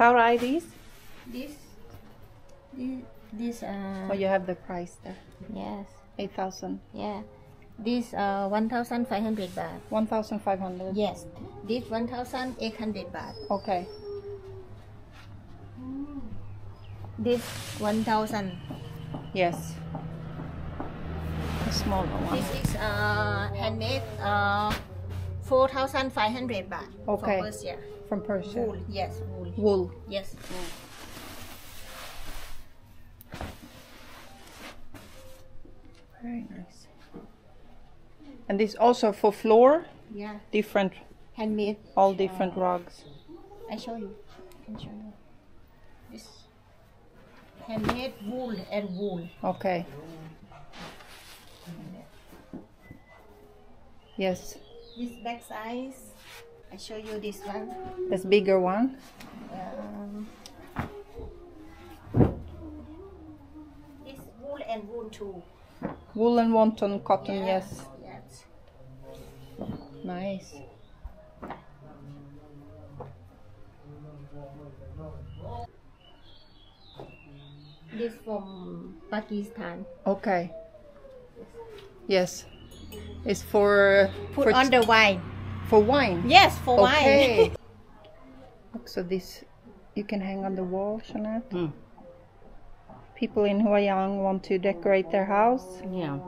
How are these? This, this, this uh, Oh, you have the price there. yes, 8,000. yeah. This uh, 1,500 baht. 1,500. Yes, this 1,800 baht. Okay. This 1,000. Yes. A smaller one. This is uh, handmade uh, 4,500 baht. Okay. For Persia. From Persia. Wool, yes, wool. Wool. Yes, wool. Very nice. And this also for floor, Yeah, different, handmade. all different rugs. I show you. I can show you. This handmade wool and wool. Okay. Yes, This back size. I show you this one. this bigger one. Um, this wool and wool too. Woolen wonton cotton, yes. Yes. Nice. This from Pakistan. Okay. Yes. It's for Put for, on the wine. for wine. Yes, for Okay. wine. Look, so this you can hang on the wall, Jeanette. Mm. People in Huay Yang want to decorate their house. Yeah.